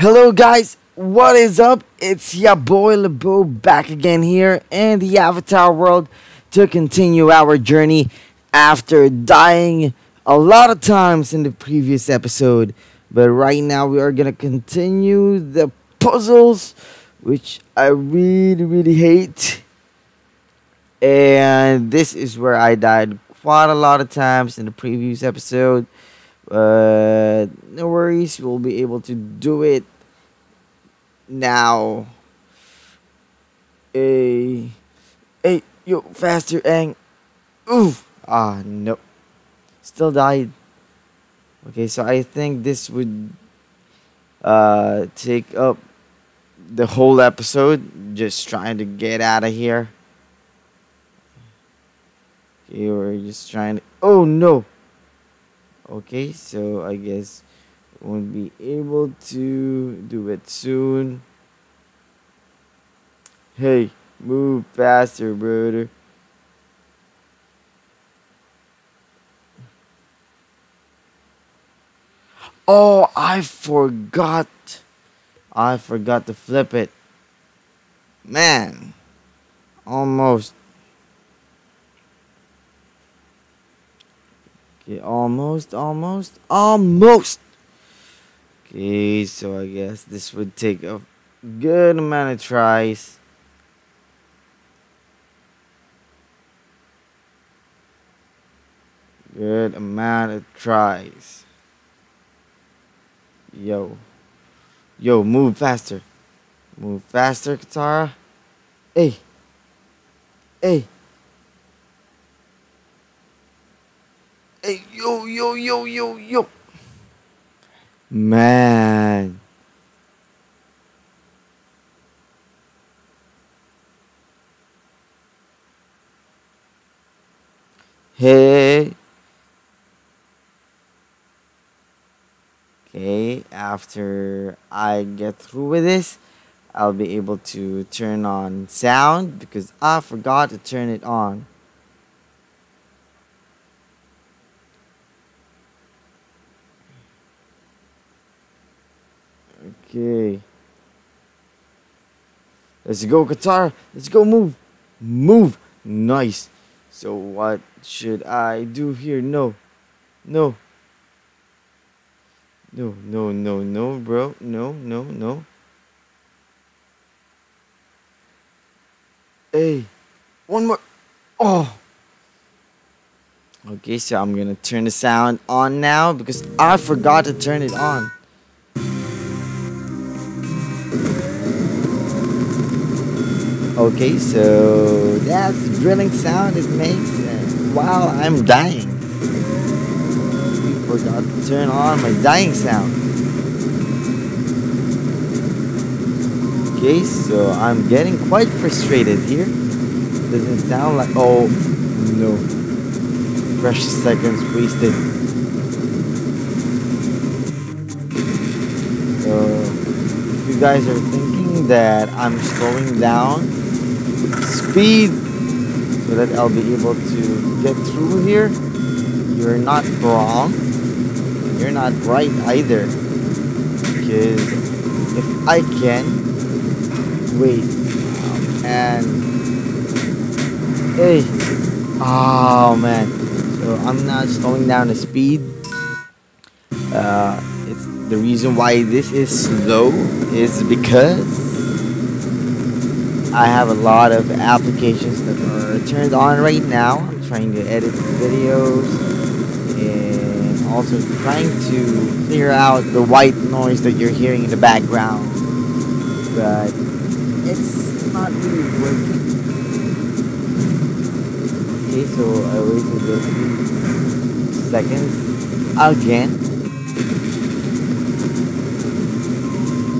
Hello guys, what is up? It's your boy LeBeau back again here in the Avatar world to continue our journey after dying a lot of times in the previous episode. But right now we are gonna continue the puzzles, which I really really hate. And this is where I died quite a lot of times in the previous episode. But no worries, we'll be able to do it now. Hey, hey, yo, faster, Aang. Oof! ah, nope. Still died. Okay, so I think this would uh take up the whole episode. Just trying to get out of here. Okay, we're just trying to. Oh no. Okay, so I guess won't be able to do it soon. Hey, move faster, brother. Oh, I forgot. I forgot to flip it. Man, almost. Okay, almost, almost, almost. Okay, so I guess this would take a good amount of tries. Good amount of tries. Yo. Yo, move faster. Move faster, Katara. Hey. Hey. Hey, yo, yo, yo, yo, yo. Man. Hey. Okay, after I get through with this, I'll be able to turn on sound because I forgot to turn it on. Okay. Let's go, Katara. Let's go, move. Move. Nice. So what should I do here? No. No. No, no, no, no, bro. No, no, no. Hey. One more. Oh. Okay, so I'm gonna turn the sound on now because I forgot to turn it on. Okay, so that's drilling sound it makes while I'm dying. I forgot to turn on my dying sound. Okay, so I'm getting quite frustrated here. Doesn't sound like oh no. Precious seconds wasted. So you guys are thinking that I'm slowing down speed so that I'll be able to get through here. You're not wrong. You're not right either. Because if I can wait and hey oh man so I'm not slowing down the speed uh, it's the reason why this is slow is because I have a lot of applications that are turned on right now. I'm trying to edit videos and also trying to clear out the white noise that you're hearing in the background. But it's not really working. Okay, so I waited those seconds again.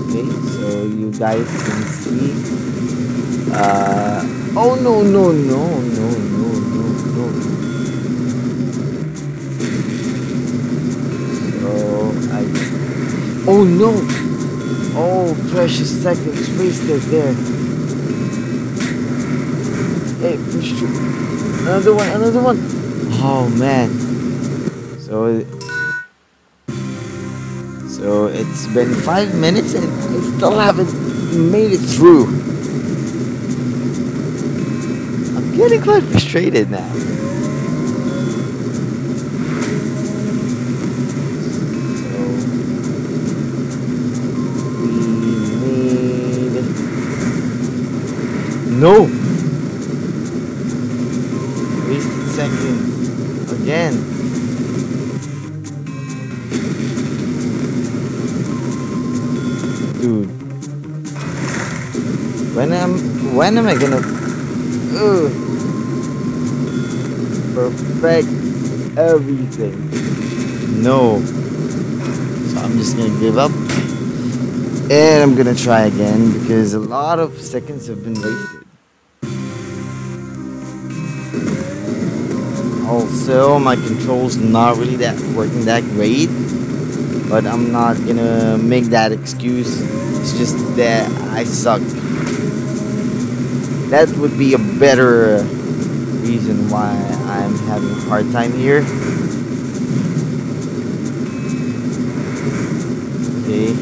Okay, so you guys can see uh, oh no no no no no no no. So I. Oh no! Oh, precious seconds wasted there. Hey, push through. Another one, another one. Oh man. So So it's been five minutes and I still haven't made it through. I'm getting quite frustrated now. So we made No! Wasted second again. dude. When am when am I gonna perfect everything? No. So I'm just gonna give up. And I'm gonna try again because a lot of seconds have been wasted. Also, my control's not really that working that great but I'm not gonna make that excuse. It's just that I suck. That would be a better reason why I'm having a hard time here. Okay.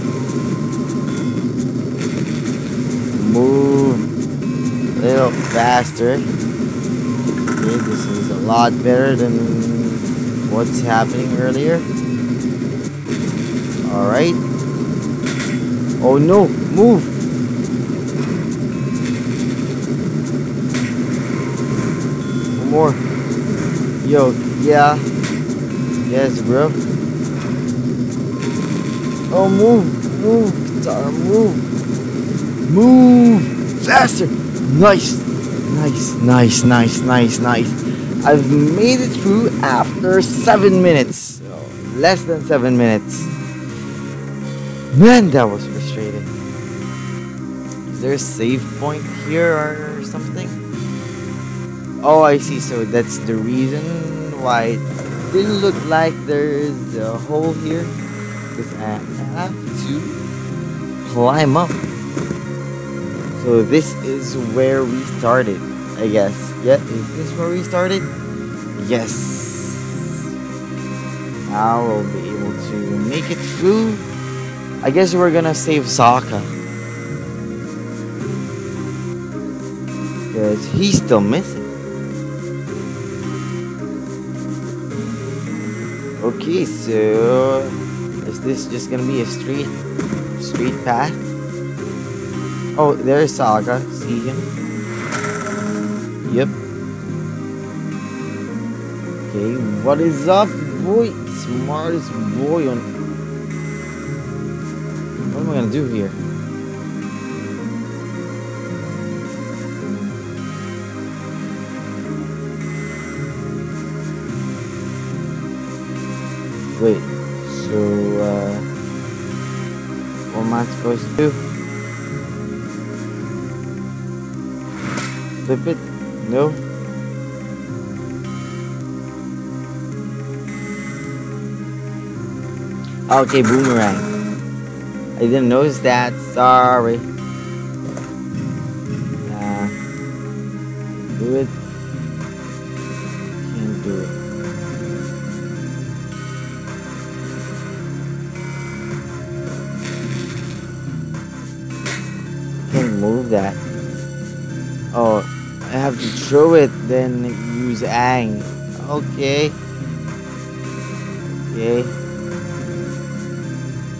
Move a little faster. Okay, this is a lot better than what's happening earlier. Alright. Oh no, move! One more. Yo, yeah. Yes, bro. Oh, move, move, Katara, move. Move! Faster! Nice! Nice, nice, nice, nice, nice. I've made it through after seven minutes. Less than seven minutes. Man, that was frustrating. Is there a save point here or something? Oh, I see. So that's the reason why it didn't look like there's a hole here. Because I have to climb up. So this is where we started, I guess. Yeah, is this where we started? Yes. Now we'll be able to make it through I guess we're gonna save Sokka. Because he's still missing. Okay, so is this just gonna be a street street path? Oh, there's Sokka. See him? Yep. Okay, what is up, boy? Smartest boy on what am I gonna do here? Wait, so, uh, what am I supposed to do? Flip it? No? Okay, boomerang. I didn't notice that. Sorry. Nah. Do it. Can't move that. Oh, I have to throw it, then use Aang. Okay. Okay.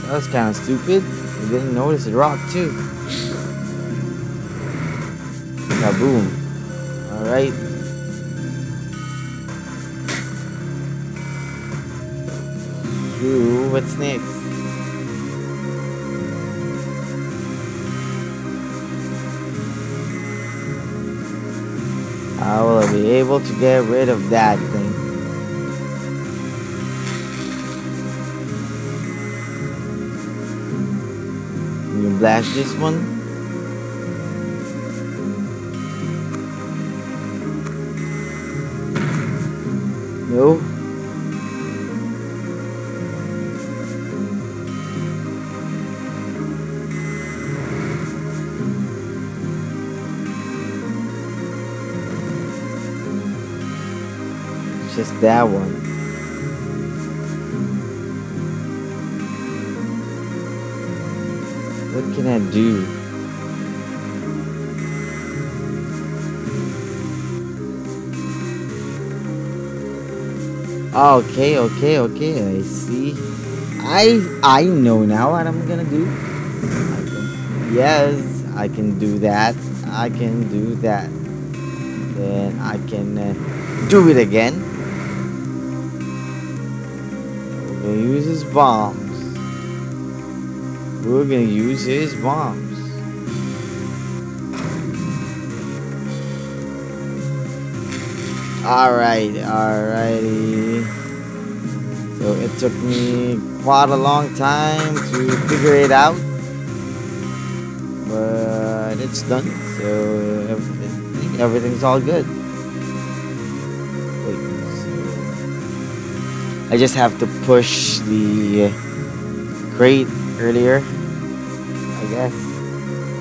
That was kind of stupid. I didn't notice the rock too. Kaboom. Alright. Ooh, what's next? I will be able to get rid of that thing. You blast this one. That one. What can I do? Okay, okay, okay. I see. I I know now what I'm gonna do. I can, yes, I can do that. I can do that. Then I can uh, do it again. Gonna use his bombs. We're gonna use his bombs. Alright, alrighty. So it took me quite a long time to figure it out. But it's done. So everything, everything's all good. I just have to push the crate earlier. I guess.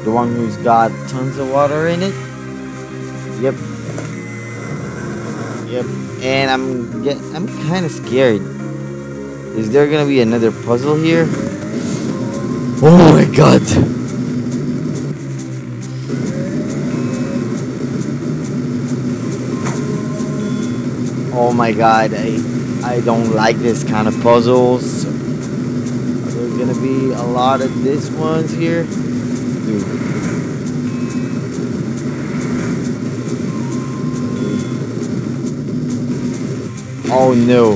The one who's got tons of water in it. Yep, Yep. And I'm get I'm kind of scared. Is there gonna be another puzzle here? Oh my god. Oh my god, I I don't like this kind of puzzles. Are there gonna be a lot of this ones here? Oh no.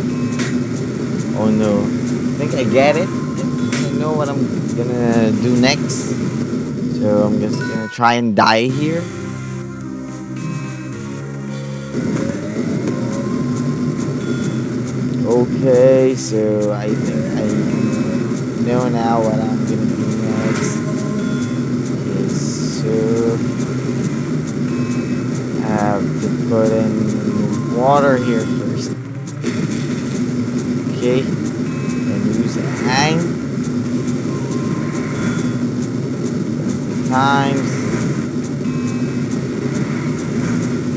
Oh no. I think I get it. I know what I'm gonna do next. So I'm just gonna try and die here. Okay, so I think I know now what I'm gonna do next. Okay, so I have to put in water here first. Okay, and use a hang. Times.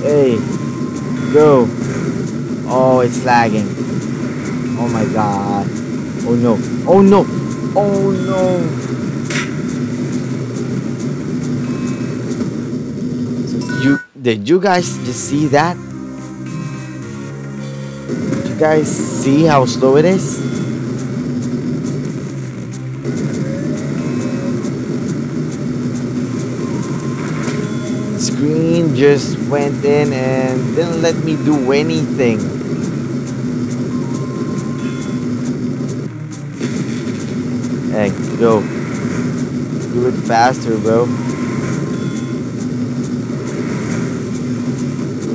Hey, go. Oh, it's lagging. Oh my god. Oh no. Oh no. Oh no. You did you guys just see that? Did you guys see how slow it is? Screen just went in and didn't let me do anything. Hey, go. Do it faster, bro. Do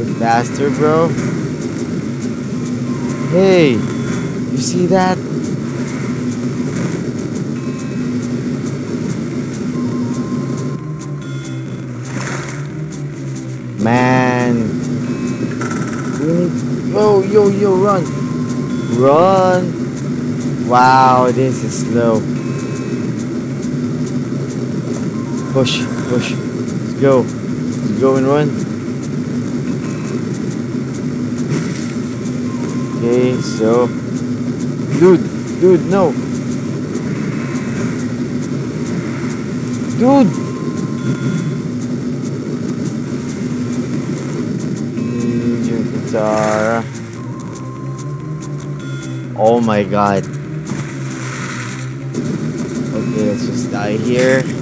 it faster, bro. Hey, you see that? Man. Yo, yo, yo, run. Run. Wow, this is slow. Push, push. Let's go. Let's go and run. Okay, so. Dude, dude, no. Dude! Katara. Oh my god. Okay, let's just die here.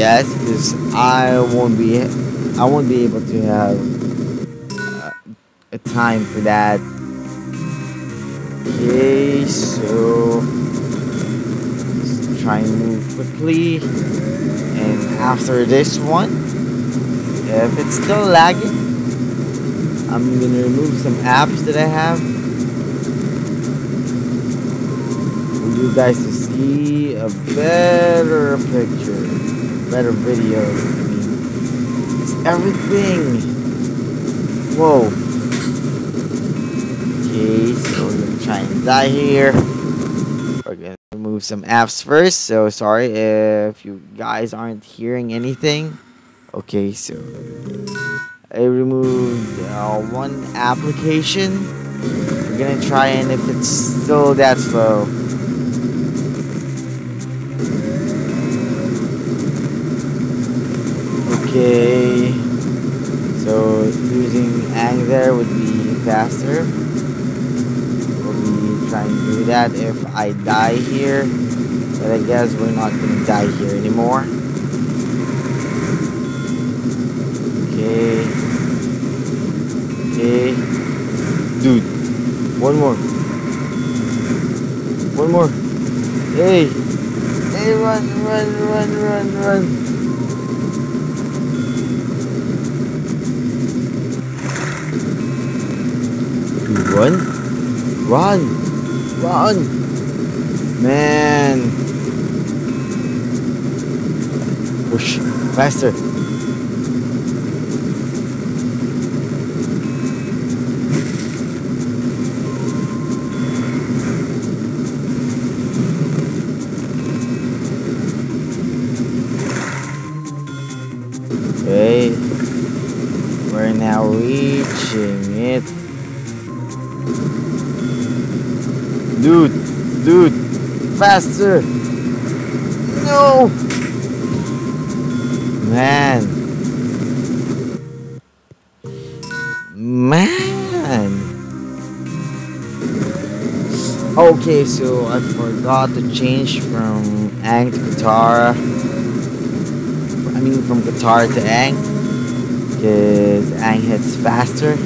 Yes, because I won't be I won't be able to have uh, a time for that. Okay, so let's try and move quickly. And after this one, if it's still lagging, I'm gonna remove some apps that I have for you guys to see a better picture, better video. It's everything. Whoa. Okay, so we're gonna try and die here. We're gonna remove some apps first. So sorry if you guys aren't hearing anything. Okay, so I removed uh, one application. We're gonna try and if it's still that slow. Okay. So using Aang there would be faster. We'll be trying to do that if I die here. But I guess we're not gonna die here anymore. Okay. Okay. Dude. One more. One more. Hey. Hey, run, run, run, run, run. Run. Run. Run. Man. Push. Faster. Faster. No. Man. Man. Okay, so I forgot to change from Aang to Katara. I mean, from Katara to Aang. Because Aang hits faster.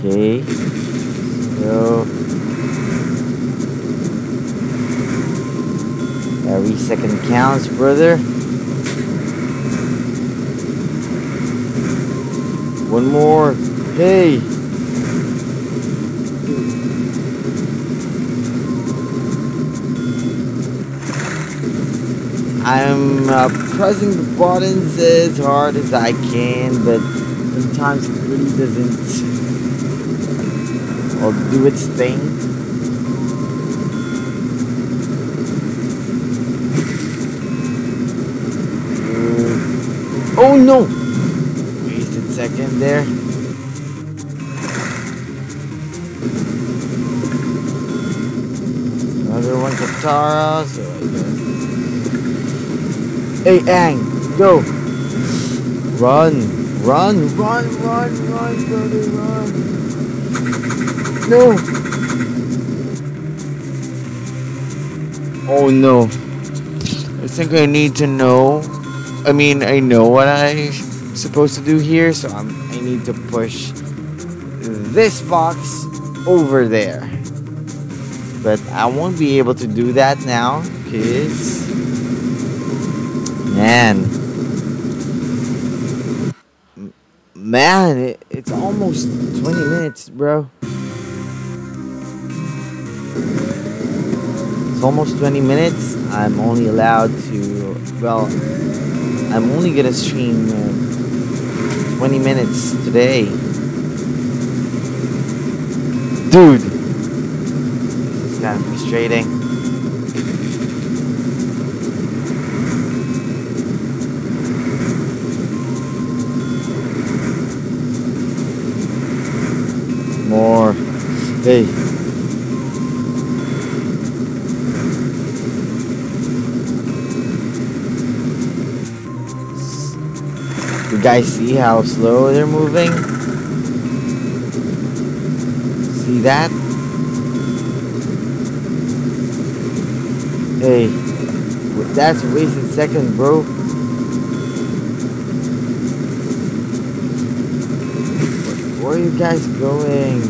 Okay. So every second counts, brother. One more. Hey. I'm uh, pressing the buttons as hard as I can, but sometimes it really doesn't or do its thing. Uh, oh no! Wasted second there. Another one Katara, so I guess. Hey Aang, go! Run! Run! Run! Run! Run, brother, run! No! Oh no. I think I need to know. I mean, I know what I'm supposed to do here, so I'm, I need to push this box over there. But I won't be able to do that now, kids. Man. Man, it, it's almost 20 minutes, bro. It's almost 20 minutes. I'm only allowed to, well, I'm only gonna stream uh, 20 minutes today. Dude! This is kind of frustrating. More. Hey. You guys see how slow they're moving? See that? Hey, that's wasted second, bro. Where are you guys going?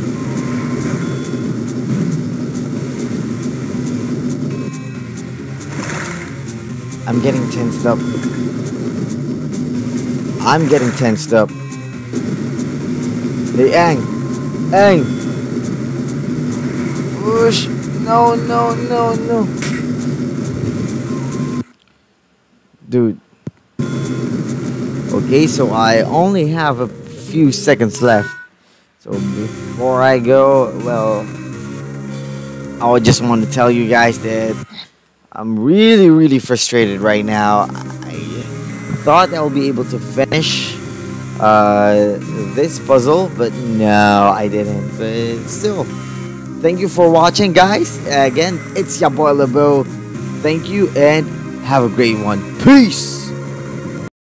I'm getting tensed up. I'm getting tensed up. Hey, Aang! Aang! Whoosh! No, no, no, no! Dude. Okay, so I only have a few seconds left. So before I go, well, I just want to tell you guys that I'm really, really frustrated right now. I thought I'll be able to finish uh, this puzzle, but no, I didn't. But still, thank you for watching, guys. Again, it's your boy LeBeau. Thank you and have a great one. Peace.